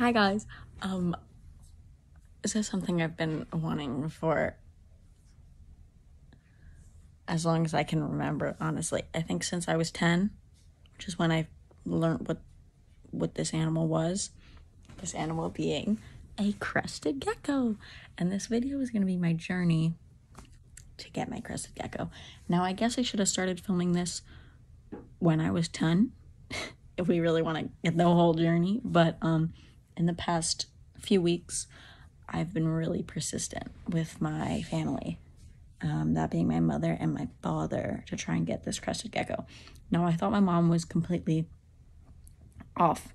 Hi guys. Um this is something I've been wanting for as long as I can remember, honestly. I think since I was 10, which is when I learned what what this animal was. This animal being a crested gecko. And this video is going to be my journey to get my crested gecko. Now, I guess I should have started filming this when I was 10 if we really want to get the whole journey, but um in the past few weeks, I've been really persistent with my family, um, that being my mother and my father, to try and get this crested gecko. Now, I thought my mom was completely off.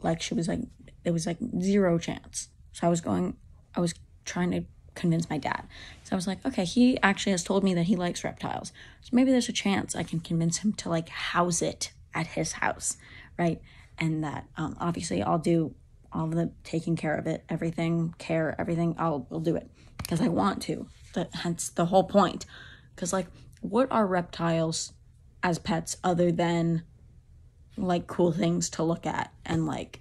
Like, she was like, it was like zero chance. So I was going, I was trying to convince my dad. So I was like, okay, he actually has told me that he likes reptiles. So maybe there's a chance I can convince him to like house it at his house, right? And that um, obviously I'll do all the taking care of it, everything, care, everything, I'll, I'll do it because I want to. That hence the whole point. Because like, what are reptiles as pets other than like cool things to look at and like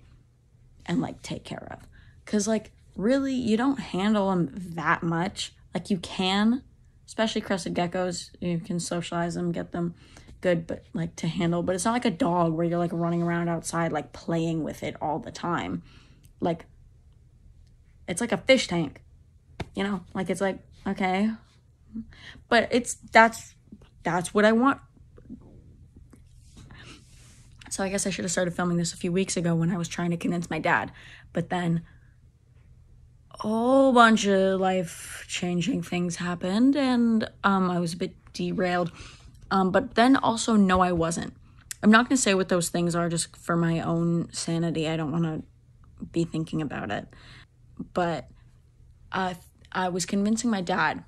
and like take care of? Because like really, you don't handle them that much. Like you can, especially crested geckos, you can socialize them, get them good, but like to handle. But it's not like a dog where you're like running around outside, like playing with it all the time like it's like a fish tank you know? Like it's like okay. But it's that's that's what i want. So i guess i should have started filming this a few weeks ago when i was trying to convince my dad. But then a whole bunch of life changing things happened and um i was a bit derailed. Um but then also no i wasn't. I'm not going to say what those things are just for my own sanity. I don't want to be thinking about it. But uh, I was convincing my dad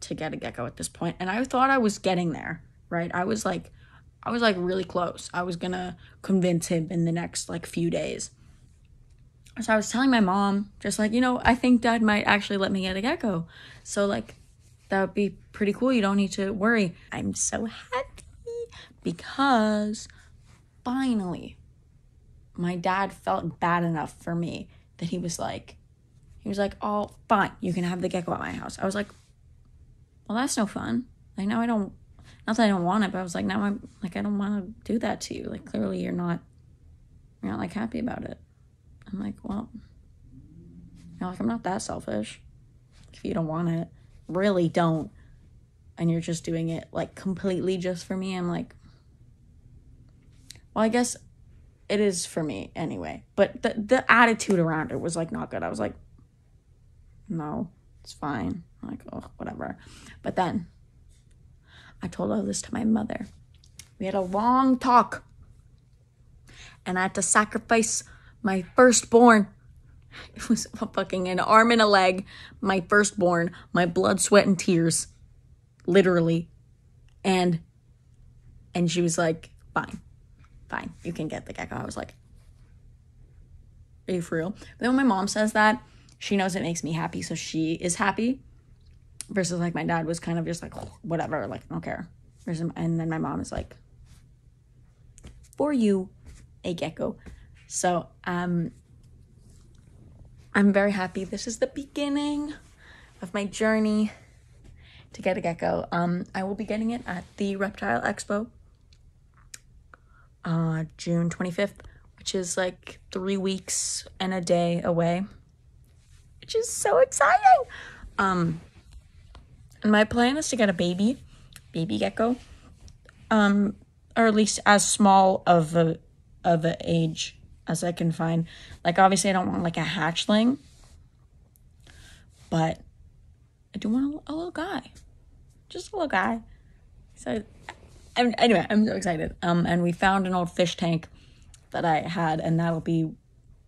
to get a gecko at this point, and I thought I was getting there, right? I was like, I was like really close. I was gonna convince him in the next like few days. So I was telling my mom, just like, you know, I think dad might actually let me get a gecko. So, like, that would be pretty cool. You don't need to worry. I'm so happy because finally, my dad felt bad enough for me that he was like, he was like, oh, fine, you can have the gecko at my house. I was like, well, that's no fun. Like now I don't, not that I don't want it, but I was like, now I'm like, I don't want to do that to you. Like clearly you're not, you're not like happy about it. I'm like, well, you know, like I'm not that selfish. If you don't want it, really don't. And you're just doing it like completely just for me. I'm like, well, I guess it is for me anyway. But the the attitude around it was like not good. I was like, no, it's fine. I'm like, oh, whatever. But then I told all this to my mother. We had a long talk. And I had to sacrifice my firstborn. It was fucking an arm and a leg. My firstborn, my blood, sweat, and tears. Literally. And and she was like, fine fine, you can get the gecko. I was like, are you for real? But then when my mom says that, she knows it makes me happy, so she is happy. Versus like my dad was kind of just like whatever, like I don't care. And then my mom is like, for you, a gecko. So um, I'm very happy. This is the beginning of my journey to get a gecko. Um, I will be getting it at the Reptile Expo uh, June 25th, which is like three weeks and a day away, which is so exciting. Um, and my plan is to get a baby, baby gecko, um, or at least as small of a of an age as I can find. Like obviously, I don't want like a hatchling, but I do want a, a little guy, just a little guy. So Anyway, I'm so excited. Um, and we found an old fish tank that I had, and that'll be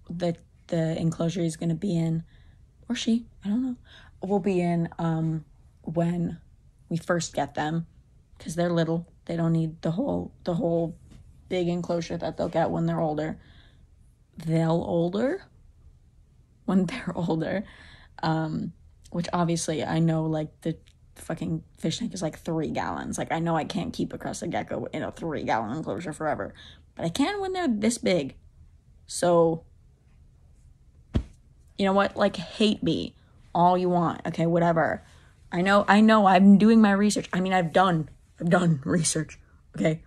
the the enclosure he's gonna be in, or she, I don't know, will be in um when we first get them, because they're little. They don't need the whole the whole big enclosure that they'll get when they're older. They'll older when they're older, um, which obviously I know like the fucking fish tank is like three gallons. Like I know I can't keep a crested gecko in a three gallon enclosure forever, but I can when they're this big. So You know what? Like, hate me all you want. Okay, whatever. I know, I know, I'm doing my research. I mean, I've done, I've done research. Okay.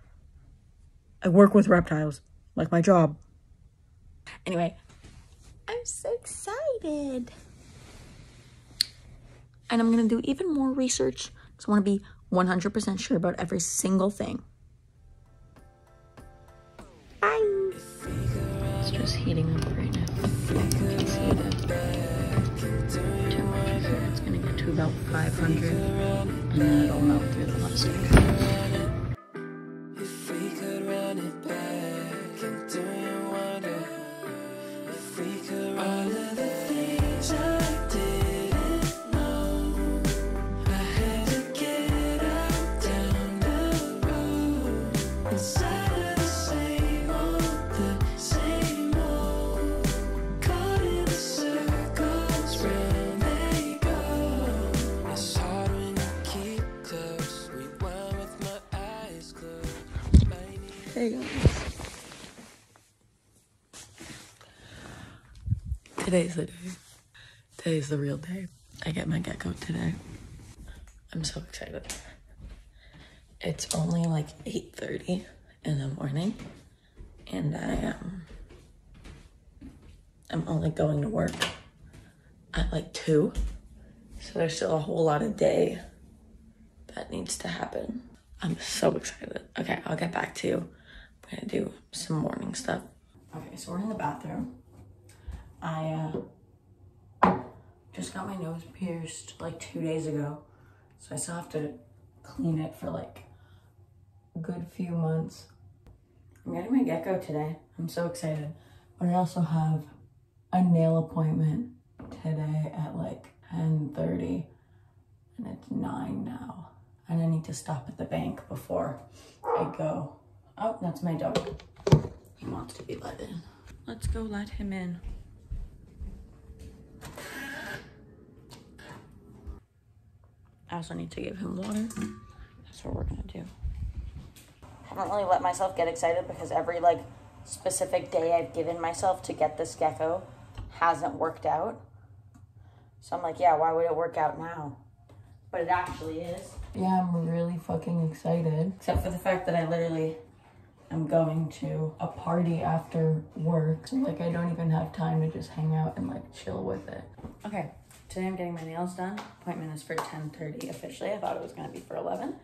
I work with reptiles, like my job. Anyway, I'm so excited. And I'm gonna do even more research because I wanna be 100% sure about every single thing. Bye. It's just heating up right now. You can see it. Temperature, here. it's gonna get to about 500 and then it'll melt through the plastic. Today's the day. Today's the real day. I get my gecko today. I'm so excited. It's only like 8:30 in the morning and I am I'm only going to work at like 2. So there's still a whole lot of day that needs to happen. I'm so excited. Okay, I'll get back to you. I'm gonna do some morning stuff. Okay, so we're in the bathroom. I uh, just got my nose pierced like two days ago, so I still have to clean it for like a good few months. I'm getting my gecko today. I'm so excited. But I also have a nail appointment today at like 10:30 and it's 9 now. And I need to stop at the bank before I go. Oh, that's my dog. He wants to be let in. Let's go let him in. I also need to give him water. That's what we're gonna do. I haven't really let myself get excited because every like specific day I've given myself to get this gecko hasn't worked out. So I'm like, yeah, why would it work out now? But it actually is. Yeah, I'm really fucking excited. Except for the fact that I literally am going to a party after work. So like I don't even have time to just hang out and like chill with it. Okay, today I'm getting my nails done. Appointment is for 10:30 officially. I thought it was gonna be for 11.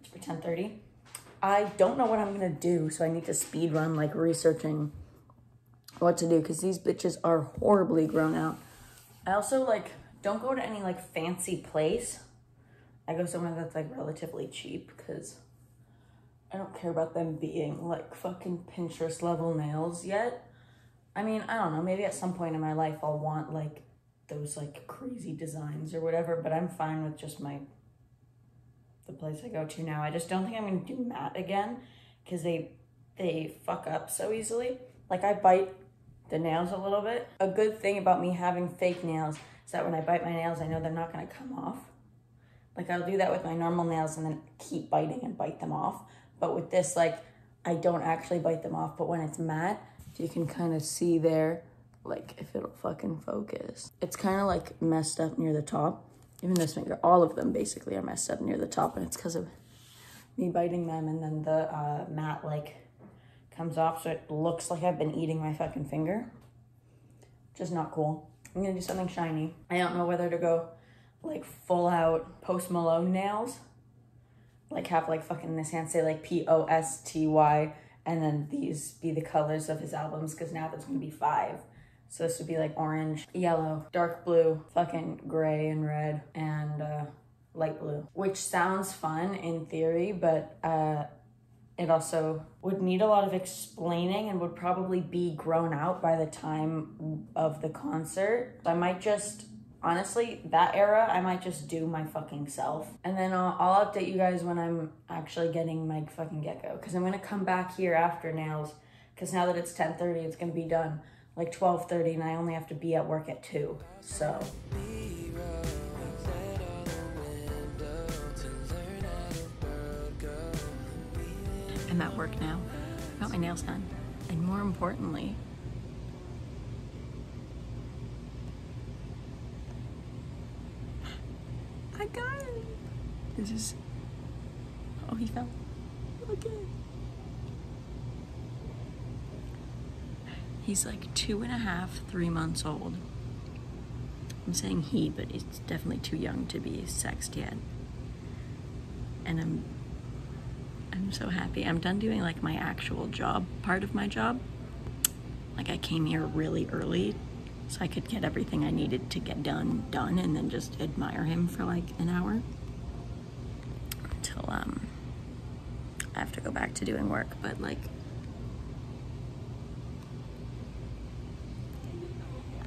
It's for 10:30. I don't know what I'm gonna do, so I need to speed run like researching what to do because these bitches are horribly grown out. I also like don't go to any like fancy place. I go somewhere that's like relatively cheap because I don't care about them being like fucking Pinterest level nails yet. I mean, I don't know, maybe at some point in my life I'll want like those like crazy designs or whatever, but I'm fine with just my the place I go to now. I just don't think I'm gonna do matte again because they they fuck up so easily. Like I bite the nails a little bit. A good thing about me having fake nails is that when I bite my nails, I know they're not gonna come off. Like I'll do that with my normal nails and then keep biting and bite them off. But with this, like I don't actually bite them off, but when it's matte, you can kind of see there, like if it'll fucking focus. It's kind of like messed up near the top. Even this finger, all of them basically are messed up near the top and it's because of me biting them and then the uh, matte like comes off so it looks like I've been eating my fucking finger. Just not cool. I'm gonna do something shiny. I don't know whether to go like full out Post Malone nails. Like have like fucking this hand say like P O S T Y and then these be the colors of his albums because now there's gonna be five. So this would be like orange, yellow, dark blue, fucking gray and red, and uh, light blue. Which sounds fun in theory, but uh, it also would need a lot of explaining and would probably be grown out by the time of the concert. I might just, honestly, that era, I might just do my fucking self. And then I'll, I'll update you guys when I'm actually getting my fucking gecko. Because I'm going to come back here after nails. Because now that it's 10.30, it's going to be done like 12.30 and I only have to be at work at 2, so. I'm at work now. I got my nails done. And more importantly, I got it. This is, oh, he fell. Okay. He's like two and a half, three months old. I'm saying he, but he's definitely too young to be sexed yet. And I'm I'm so happy. I'm done doing like my actual job part of my job. Like I came here really early so I could get everything I needed to get done done and then just admire him for like an hour until um I have to go back to doing work, but like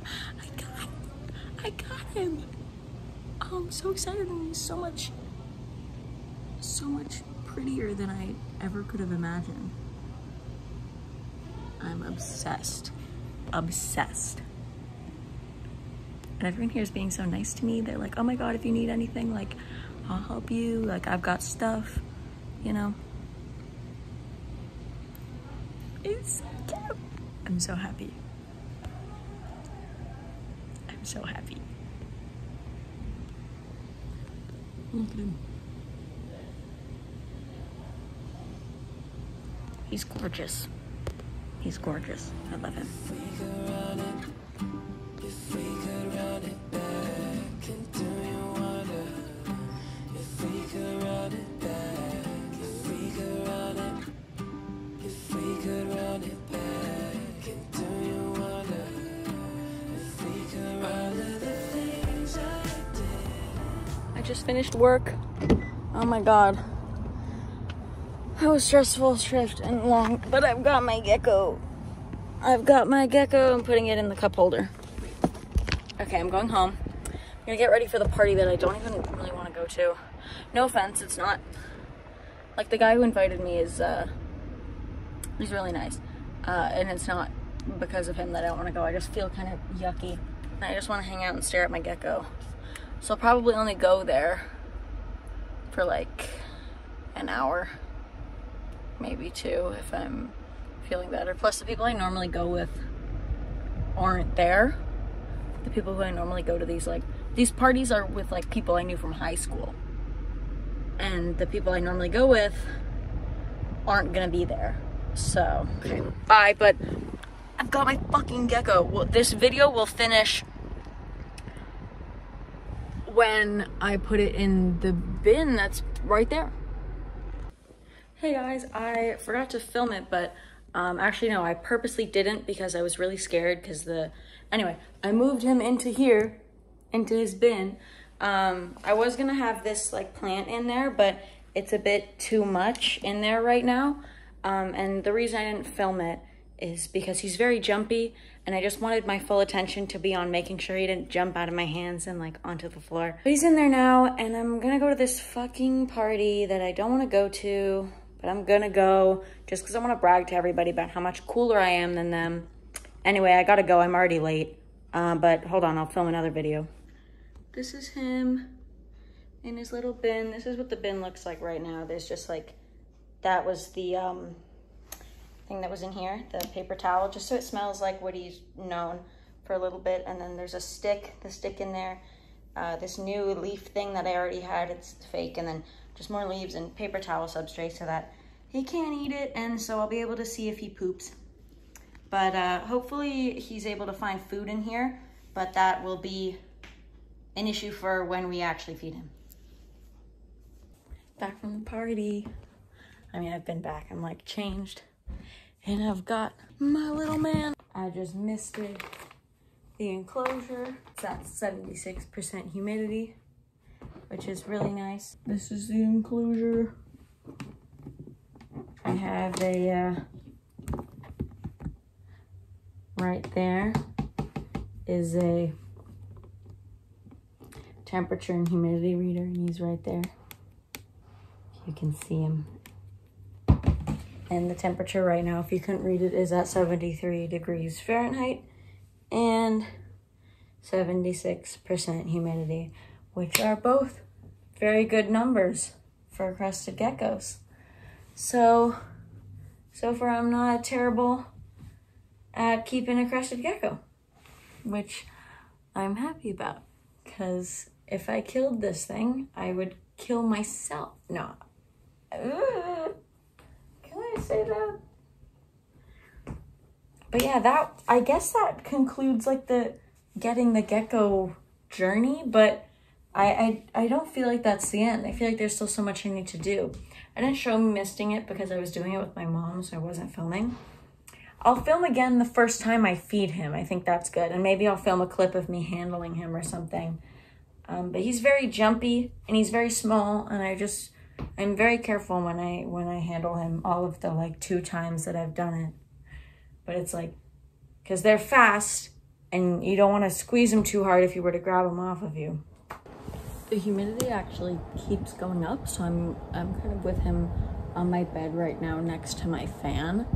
I got I got him. Oh, I'm so excited and so much so much prettier than I ever could have imagined. I'm obsessed. Obsessed. And everyone here is being so nice to me. They're like, oh my god, if you need anything, like, I'll help you. Like, I've got stuff, you know? It's cute. I'm so happy. I'm so happy. Look at him. He's gorgeous. He's gorgeous. I love him. Just finished work. Oh my god. That was stressful, shift, and long, but I've got my gecko. I've got my gecko. I'm putting it in the cup holder. Okay, I'm going home. I'm gonna get ready for the party that I don't even really want to go to. No offense, it's not. Like, the guy who invited me is, uh, he's really nice. Uh, and it's not because of him that I don't want to go. I just feel kind of yucky. I just want to hang out and stare at my gecko. So I'll probably only go there for like an hour, maybe two if I'm feeling better. Plus, the people I normally go with aren't there. The people who I normally go to these like these parties are with like people I knew from high school, and the people I normally go with aren't gonna be there. So, okay, bye. But I've got my fucking gecko. Well, this video will finish when I put it in the bin that's right there. Hey guys, I forgot to film it, but um, actually no, I purposely didn't because I was really scared because the, anyway, I moved him into here, into his bin. Um, I was gonna have this like plant in there, but it's a bit too much in there right now. Um, and the reason I didn't film it is because he's very jumpy and I just wanted my full attention to be on making sure he didn't jump out of my hands and like onto the floor. But he's in there now and I'm gonna go to this fucking party that I don't wanna go to, but I'm gonna go just because I wanna brag to everybody about how much cooler I am than them. Anyway, I gotta go, I'm already late. Uh, but hold on, I'll film another video. This is him in his little bin. This is what the bin looks like right now. There's just like, that was the, um, thing that was in here, the paper towel, just so it smells like what he's known for a little bit. And then there's a stick, the stick in there, uh, this new leaf thing that I already had, it's fake, and then just more leaves and paper towel substrate so that he can't eat it, and so I'll be able to see if he poops. But uh, hopefully he's able to find food in here, but that will be an issue for when we actually feed him. Back from the party. I mean, I've been back, I'm like changed. And I've got my little man. I just misted the enclosure. It's at 76% humidity, which is really nice. This is the enclosure. I have a, uh, right there is a temperature and humidity reader, and he's right there. You can see him and the temperature right now, if you couldn't read it, is at 73 degrees Fahrenheit and 76% humidity, which are both very good numbers for crested geckos. So, so far I'm not terrible at keeping a crested gecko, which I'm happy about because if I killed this thing, I would kill myself. No. Ugh. Say that? But yeah, that I guess that concludes like the getting the gecko journey, but I, I I don't feel like that's the end. I feel like there's still so much I need to do. I didn't show me misting it because I was doing it with my mom, so I wasn't filming. I'll film again the first time I feed him. I think that's good. And maybe I'll film a clip of me handling him or something. Um, but he's very jumpy and he's very small and I just I'm very careful when I when I handle him all of the like two times that I've done it. But it's like cuz they're fast and you don't want to squeeze them too hard if you were to grab them off of you. The humidity actually keeps going up, so I'm I'm kind of with him on my bed right now next to my fan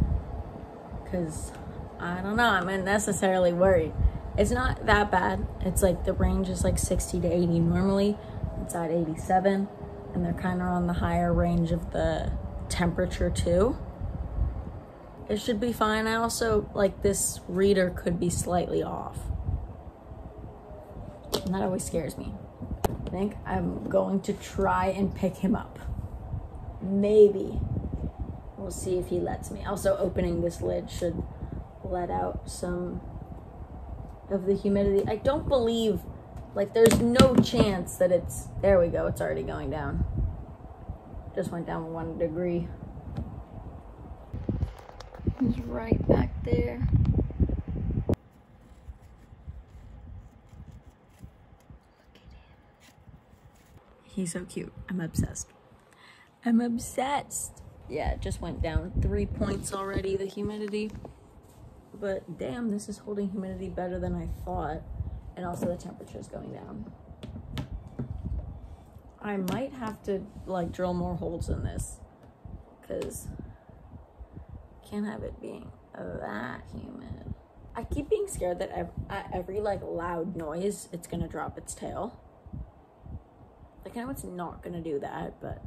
cuz I don't know, I'm unnecessarily worried. It's not that bad. It's like the range is like 60 to 80 normally. It's at 87 and they're kind of on the higher range of the temperature too. It should be fine. I also like this reader could be slightly off. And that always scares me. I think I'm going to try and pick him up. Maybe. We'll see if he lets me. Also, opening this lid should let out some of the humidity. I don't believe, like, there's no chance that it's, there we go, it's already going down. Just went down one degree. He's right back there. He's so cute. I'm obsessed. I'm obsessed. Yeah, it just went down three points already, the humidity. But damn, this is holding humidity better than I thought. And also the temperature is going down. I might have to like drill more holes in this because can't have it being that humid. I keep being scared that at every like loud noise, it's gonna drop its tail. Like I know it's not gonna do that, but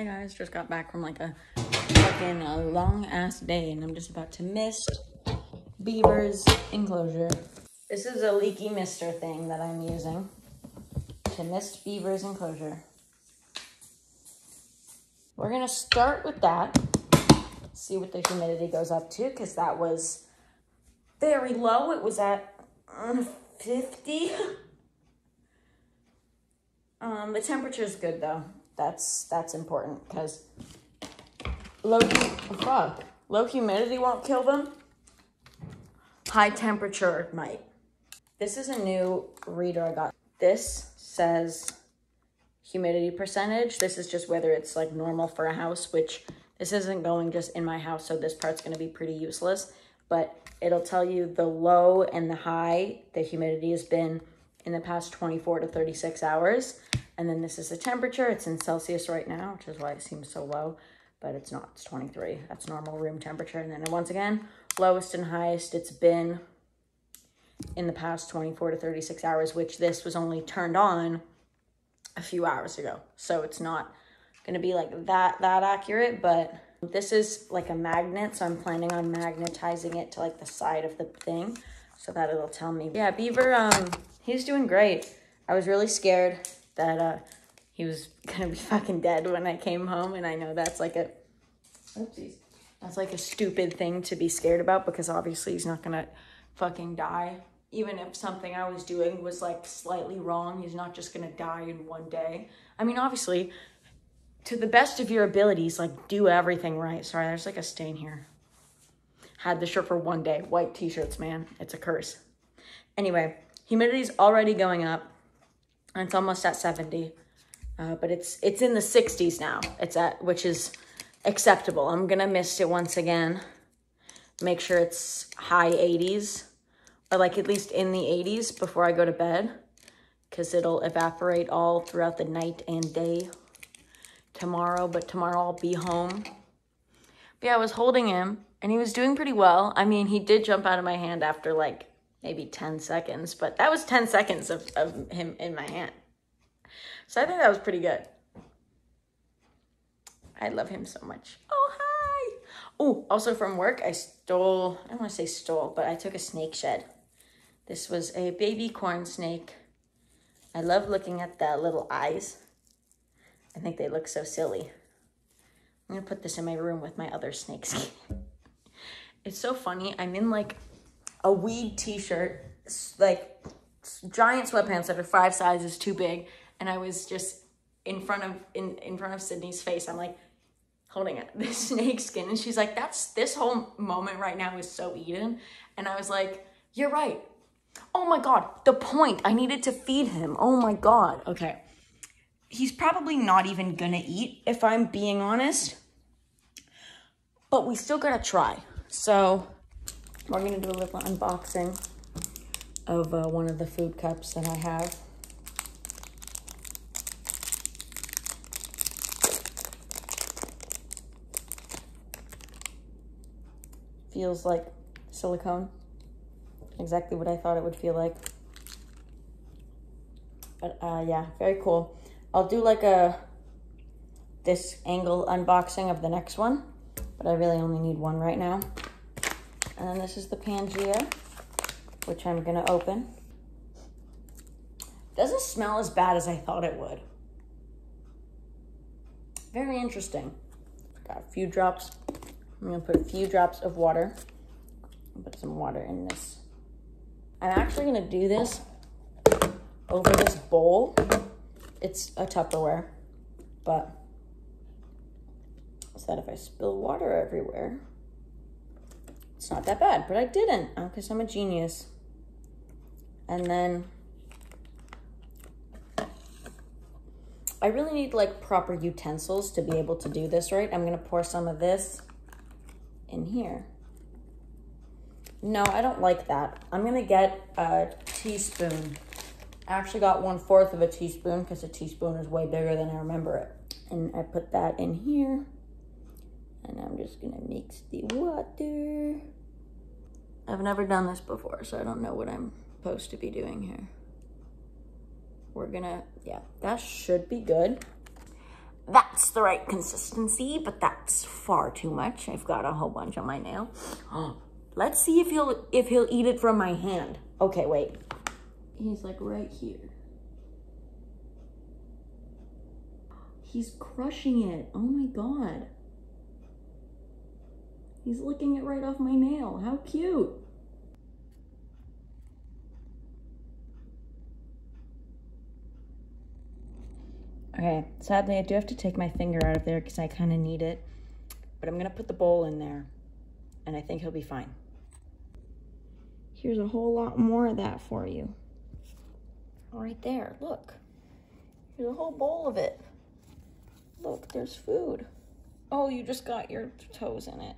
Hi guys, just got back from like a fucking a long ass day and I'm just about to mist Beaver's enclosure. This is a leaky mister thing that I'm using to mist Beaver's enclosure. We're gonna start with that, see what the humidity goes up to, because that was very low. It was at uh, 50. Um, the temperature is good though. That's that's important because low fuck low humidity won't kill them. High temperature might. This is a new reader I got. This says humidity percentage. This is just whether it's like normal for a house, which this isn't going just in my house, so this part's gonna be pretty useless. But it'll tell you the low and the high the humidity has been in the past 24 to 36 hours. And then this is the temperature. It's in Celsius right now, which is why it seems so low, but it's not. It's 23. That's normal room temperature. And then once again, lowest and highest it's been in the past 24 to 36 hours, which this was only turned on a few hours ago. So it's not going to be like that that accurate, but this is like a magnet, so I'm planning on magnetizing it to like the side of the thing so that it'll tell me. Yeah, Beaver um he's doing great. I was really scared that uh he was to be fucking dead when I came home and I know that's like a oopsies. That's like a stupid thing to be scared about because obviously he's not to fucking die. Even if something I was doing was like slightly wrong, he's not just to die in one day. I mean, obviously, to the best of your abilities, like do everything right. Sorry, there's like a stain here. Had the shirt for one day. White t-shirts, man. It's a curse. Anyway, humidity's already going up. It's almost at 70. Uh, but it's it's in the 60s now. It's at which is acceptable. I'm gonna mist it once again. Make sure it's high 80s or like at least in the 80s before I go to bed because it'll evaporate all throughout the night and day tomorrow. But tomorrow I'll be home. But yeah, I was holding him and he was doing pretty well. I mean, he did jump out of my hand after like maybe 10 seconds, but that was 10 seconds of, of him in my hand. So I think that was pretty good. I love him so much. Oh, hi. Oh, also from work, I stole, I don't want to say stole, but I took a snake shed. This was a baby corn snake. I love looking at the little eyes. I think they look so silly. I'm gonna put this in my room with my other snakes. it's so funny. I'm in like a weed t-shirt, like giant sweatpants that are five sizes too big, and I was just in front of in in front of Sydney's face. I'm like holding it, this snake skin, and she's like, "That's this whole moment right now is so Eden," and I was like, "You're right." Oh my god, the point. I needed to feed him. Oh my god. Okay. He's probably not even gonna eat, if I'm being honest. But we still gotta try. So, we're gonna do a little unboxing of uh, one of the food cups that I have. Feels like silicone. Exactly what I thought it would feel like. But uh, yeah, very cool. I'll do like a this angle unboxing of the next one, but I really only need one right now. And then this is the Pangea, which I'm gonna open. Doesn't smell as bad as I thought it would. Very interesting. Got a few drops. I'm gonna put a few drops of water. Put some water in this. I'm actually gonna do this over this bowl. It's a Tupperware, but so that if I spill water everywhere, it's not that bad. But I didn't uh, because I'm a genius. And then I really need like proper utensils to be able to do this right. I'm gonna pour some of this in here. No, I don't like that. I'm gonna get a teaspoon. I actually got one fourth of a teaspoon because a teaspoon is way bigger than I remember it. And I put that in here. And I'm just gonna mix the water. I've never done this before, so I don't know what I'm supposed to be doing here. We're gonna, yeah, that should be good. That's the right consistency, but that's far too much. I've got a whole bunch on my nail. Let's see if he'll if he'll eat it from my hand. Okay, wait. He's like right here. He's crushing it. Oh my god. He's licking it right off my nail. How cute. Okay, sadly I do have to take my finger out of there because I kind of need it. But I'm gonna put the bowl in there and I think he'll be fine. Here's a whole lot more of that for you. Right there, look. There's a whole bowl of it. Look, there's food. Oh, you just got your toes in it.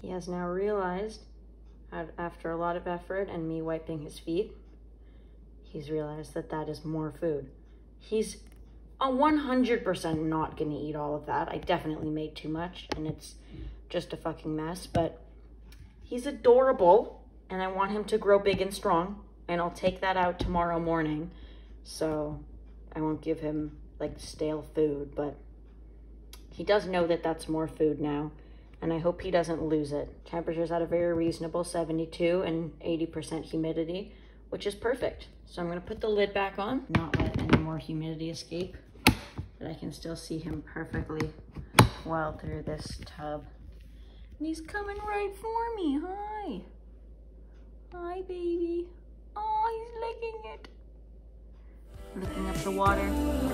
He has now realized, after a lot of effort and me wiping his feet, he's realized that that is more food. He's a 100% not gonna eat all of that. I definitely made too much and it's just a fucking mess, but he's adorable and I want him to grow big and strong and I'll take that out tomorrow morning. So I won't give him like stale food, but he does know that that's more food now and I hope he doesn't lose it. Temperature's at a very reasonable 72 and 80% humidity, which is perfect. So I'm gonna put the lid back on, not let any more humidity escape, but I can still see him perfectly well through this tub. And he's coming right for me, hi. Hi, baby. Oh, he's licking it. Licking up the water.